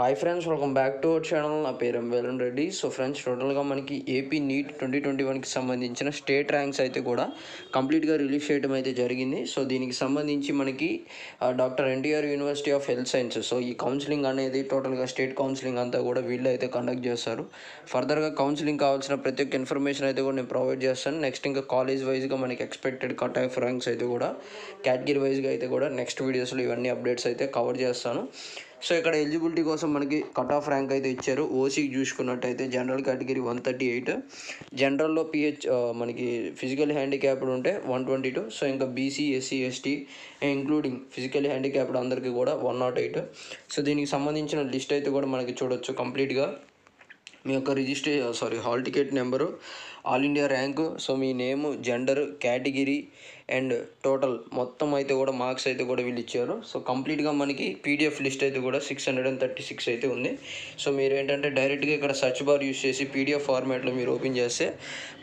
Hi friends welcome back to our channel నా పేరు ఎంవేలన్ Reddy so friends టోటల్గా మనకి ఏపీ నీట్ ట్వంటీ ట్వంటీ వన్కి సంబంధించిన స్టేట్ ర్యాంక్స్ అయితే కూడా కంప్లీట్గా రిలీజ్ చేయడం అయితే జరిగింది. సో దీనికి సంబంధించి మనకి doctor NTR university of health sciences so ఈ కౌన్సిలింగ్ అనేది టోటల్గా స్టేట్ కౌన్సిలింగ్ అంతా కూడా వీళ్ళు అయితే కండక్ట్ చేస్తారు. ఫర్దర్గా కౌన్సిలింగ్ కావాల్సిన ప్రతి ఒక్క ఇన్ఫర్మేషన్ అయితే కూడా నేను ప్రొవైడ్ చేస్తాను. నెక్స్ట్ ఇంకా కాలేజ్ వైజ్గా మనకి ఎక్స్పెక్టెడ్ కట్ ఆఫ్ ర్యాంక్స్ అయితే కూడా కేటగిరీ వైజ్గా అయితే కూడా నెక్స్ట్ వీడియోస్లో ఇవన్నీ అప్డేట్స్ అయితే కవర్ చేస్తాను. సో ఇక్కడ ఎలిజిబిలిటీ కోసం మనకి కట్ ఆఫ్ ర్యాంక్ అయితే ఇచ్చారు. ఓసీకి చూసుకున్నట్టయితే general category one thirty eight. జనరల్లో PH మనకి ఫిజికల్ హ్యాండిక్యాప్డ్ ఉంటే వన్ ట్వంటీ టూ. సో ఇంకా BC SC ST including physical handicapped అందరికీ కూడా వన్ నాట్ ఎయిట్. సో దీనికి సంబంధించిన లిస్ట్ అయితే కూడా మనకి చూడొచ్చు కంప్లీట్గా. మీ యొక్క రిజిస్ట్రే sorry hall ticket number all India rank so me name gender category and total మొత్తం అయితే కూడా మార్క్స్ అయితే కూడా వీళ్ళు ఇచ్చారు. సో కంప్లీట్గా మనకి పీడిఎఫ్ లిస్ట్ అయితే కూడా six hundred and thirty six అయితే ఉంది. సో మీరు ఏంటంటే డైరెక్ట్గా ఇక్కడ సర్చ్ బార్ యూస్ చేసి పీడిఎఫ్ ఫార్మాట్లో మీరు ఓపెన్ చేస్తే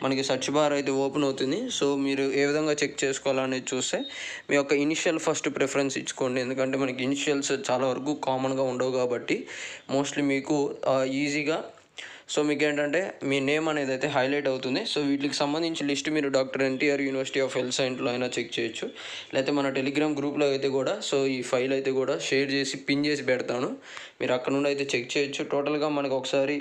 మనకి సర్చ్ బార్ అయితే ఓపెన్ అవుతుంది. సో మీరు ఏ విధంగా చెక్ చేసుకోవాలనేది చూస్తే మీ యొక్క ఇనిషియల్ ఫస్ట్ ప్రిఫరెన్స్ ఇచ్చుకోండి. ఎందుకంటే మనకి ఇనిషియల్స్ చాలా వరకు కామన్గా ఉండవు కాబట్టి మోస్ట్లీ మీకు ఈజీగా సో మీకు ఏంటంటే మీ నేమ్ అనేది అయితే హైలైట్ అవుతుంది. సో వీటికి సంబంధించి లిస్ట్ మీరు doctor NTR university of health సైన్స్లో అయినా చెక్ చేయొచ్చు. లేకపోతే మన టెలిగ్రామ్ గ్రూప్లో అయితే కూడా సో ఈ ఫైల్ అయితే కూడా షేర్ చేసి పిన్ చేసి పెడతాను. మీరు అక్కడ నుండి అయితే చెక్ చేయొచ్చు. టోటల్గా మనకు ఒకసారి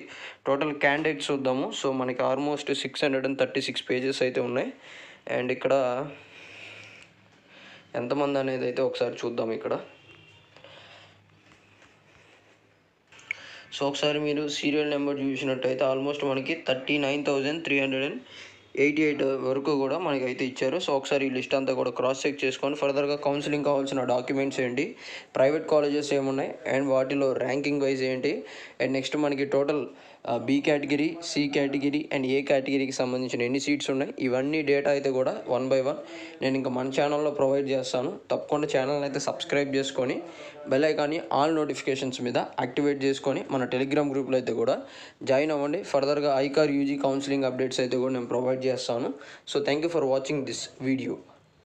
టోటల్ క్యాండిడేట్స్ చూద్దాము. సో మనకి almost six hundred and thirty six pages అయితే ఉన్నాయి. అండ్ ఇక్కడ ఎంతమంది అనేది అయితే ఒకసారి చూద్దాం ఇక్కడ. సో ఒకసారి మీరు సీరియల్ నెంబర్ చూసినట్టయితే ఆల్మోస్ట్ మనకి thirty nine thousand three hundred and eighty eight వరకు కూడా మనకి అయితే ఇచ్చారు. సో ఒకసారి ఈ లిస్ట్ అంతా కూడా క్రాస్ చెక్ చేసుకొని ఫర్దర్గా కౌన్సిలింగ్ కావాల్సిన డాక్యుమెంట్స్ ఏంటి? ప్రైవేట్ కాలేజెస్ ఏమున్నాయి? అండ్ వాటిలో ర్యాంకింగ్ వైజ్ ఏంటి? అండ్ నెక్స్ట్ మనకి total B category C category and A కేటగిరీకి సంబంధించిన ఎన్ని సీట్స్ ఉన్నాయి? ఇవన్నీ డేటా అయితే కూడా వన్ బై వన్ నేను ఇంకా మన ఛానల్లో ప్రొవైడ్ చేస్తాను. తప్పకుండా ఛానల్ అయితే సబ్స్క్రైబ్ చేసుకొని బెల్ ఐకాన్ని ఆల్ నోటిఫికేషన్స్ మీద యాక్టివేట్ చేసుకొని మన టెలిగ్రామ్ గ్రూప్లో అయితే కూడా జాయిన్ అవ్వండి. ఫర్దర్గా ఐకార్ యూజీ కౌన్సిలింగ్ అప్డేట్స్ అయితే కూడా నేను ప్రొవైడ్ చేస్తాను so thank you for watching this video